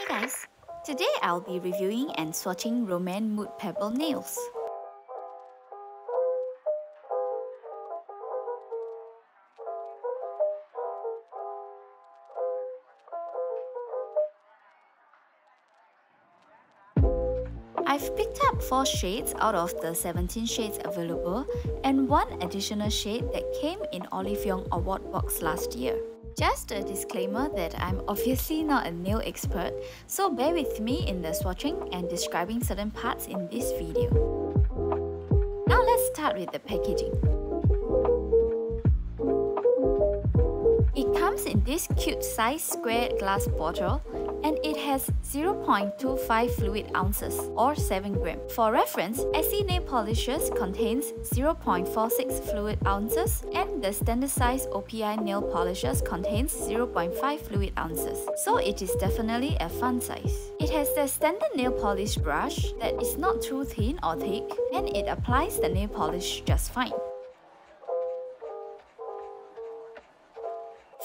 Hey guys, today I'll be reviewing and swatching Rom&nd Mood Pebble nails. I've picked up 4 shades out of the 17 shades available and one additional shade that came in Olive Young award box last year. Just a disclaimer that I'm obviously not a nail expert, so bear with me in the swatching and describing certain parts in this video. Now let's start with the packaging. It comes in this cute size square glass bottle and it has 0.25 fluid ounces or 7 gram. For reference, Essie nail polishes contains 0.46 fluid ounces and the standard size OPI nail polishes contains 0.5 fluid ounces. So it is definitely a fun size. It has the standard nail polish brush that is not too thin or thick and it applies the nail polish just fine.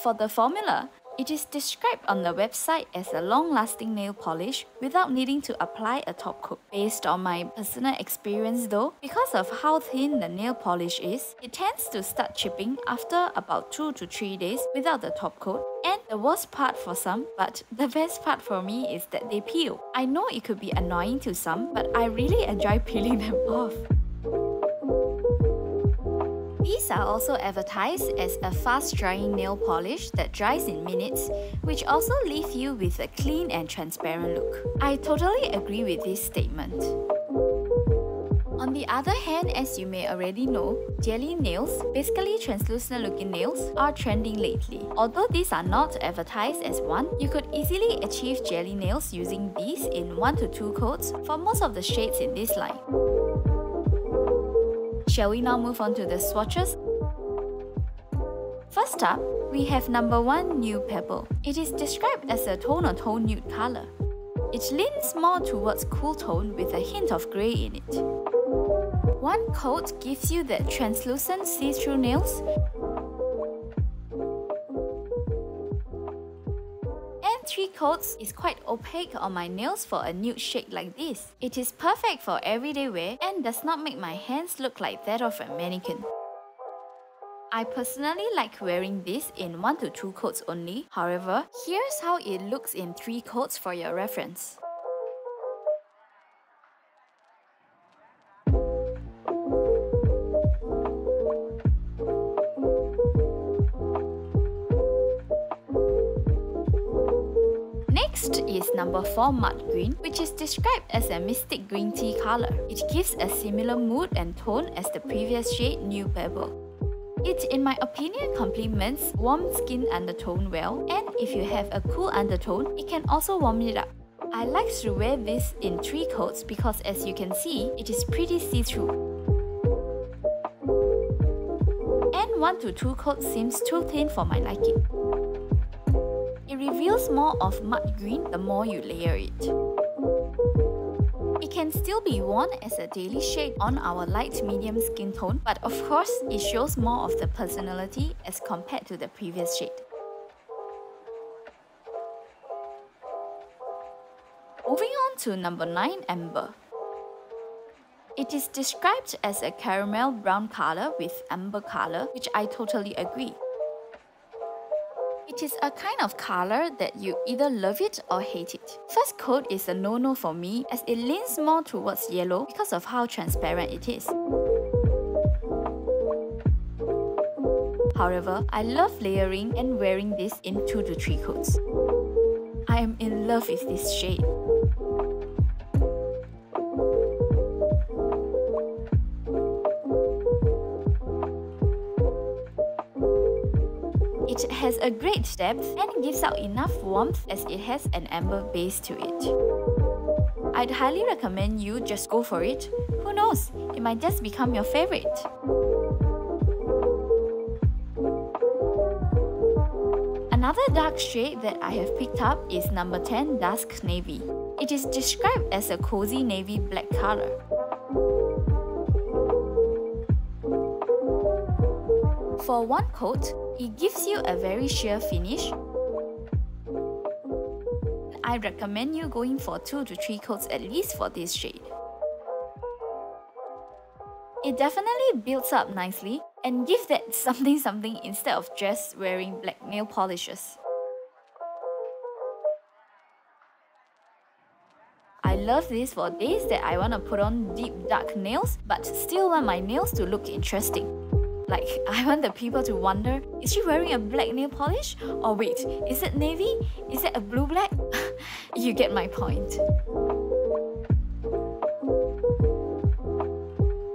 For the formula, it is described on the website as a long-lasting nail polish without needing to apply a top coat. Based on my personal experience though, because of how thin the nail polish is, it tends to start chipping after about 2 to 3 days without the top coat. And the worst part for some, but the best part for me is that they peel. I know it could be annoying to some, but I really enjoy peeling them off. Are also advertised as a fast-drying nail polish that dries in minutes, which also leave you with a clean and transparent look. I totally agree with this statement. On the other hand, as you may already know, jelly nails, basically translucent looking nails, are trending lately. Although these are not advertised as one, you could easily achieve jelly nails using these in 1 to 2 coats for most of the shades in this line. Shall we now move on to the swatches? First up, we have number 1 Nude Pebble. It is described as a tone on tone nude color. It leans more towards cool tone with a hint of grey in it. One coat gives you that translucent see-through nails coats is quite opaque on my nails for a nude shade like this. It is perfect for everyday wear and does not make my hands look like that of a mannequin. I personally like wearing this in 1 to 2 coats only, however, here's how it looks in 3 coats for your reference. Next is number 4 mud green, which is described as a mystic green tea color. It gives a similar mood and tone as the previous shade Nu-Pebble. It, in my opinion, complements warm skin undertone well, and if you have a cool undertone, it can also warm it up. I like to wear this in 3 coats because as you can see, it is pretty see-through. And 1 to 2 coats seems too thin for my liking. Reveals more of mud green the more you layer it. It can still be worn as a daily shade on our light medium skin tone, but of course, it shows more of the personality as compared to the previous shade. Moving on to number 9 Amber. It is described as a caramel brown color with amber color, which I totally agree. It is a kind of color that you either love it or hate it. First coat is a no-no for me as it leans more towards yellow because of how transparent it is. However, I love layering and wearing this in 2 to 3 coats. I am in love with this shade. It has a great depth and gives out enough warmth as it has an amber base to it. I'd highly recommend you just go for it. Who knows, it might just become your favorite. Another dark shade that I have picked up is number 10 Dusk Navy. It is described as a cozy navy black color. For one coat, it gives you a very sheer finish. I recommend you going for 2 to 3 coats at least for this shade. It definitely builds up nicely and gives that something something instead of just wearing black nail polishes. I love this for days that I want to put on deep dark nails but still want my nails to look interesting. Like, I want the people to wonder, is she wearing a black nail polish? Or wait, is it navy? Is it a blue black? you get my point.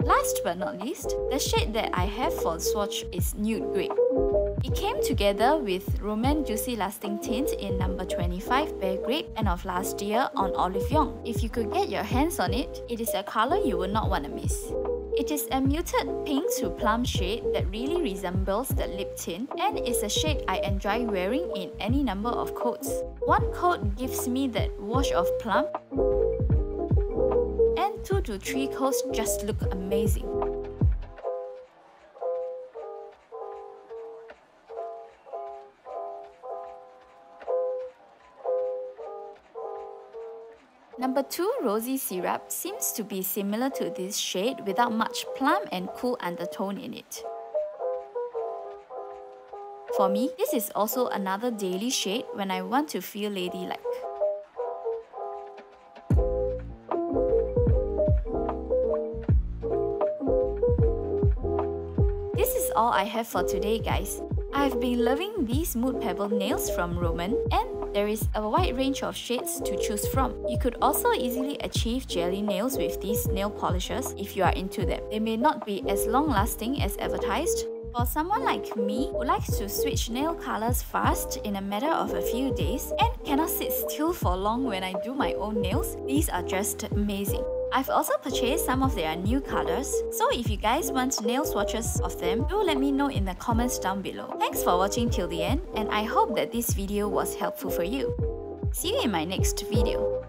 Last but not least, the shade that I have for swatch is Nude Grape. It came together with Rom&nd's Juicy Lasting Tint in number 25 Bare Grape end of last year on Olive Young. If you could get your hands on it, it is a color you would not want to miss. It is a muted pink to plum shade that really resembles the lip tint and is a shade I enjoy wearing in any number of coats. One coat gives me that wash of plum and 2 to 3 coats just look amazing. Number 2 Rosy Syrup seems to be similar to this shade without much plum and cool undertone in it. For me, this is also another daily shade when I want to feel ladylike. This is all I have for today guys. I've been loving these Mood Pebble nails from Rom&nd and there is a wide range of shades to choose from. You could also easily achieve jelly nails with these nail polishes if you are into them. They may not be as long lasting as advertised, for someone like me who likes to switch nail colors fast in a matter of a few days and cannot sit still for long when I do my own nails, these are just amazing. I've also purchased some of their new colors, so if you guys want nail swatches of them, do let me know in the comments down below. Thanks for watching till the end, and I hope that this video was helpful for you. See you in my next video.